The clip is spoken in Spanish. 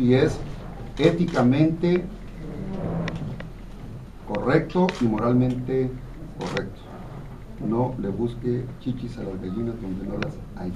y es éticamente correcto y moralmente correcto. No le busque chichis a las gallinas donde no las hay.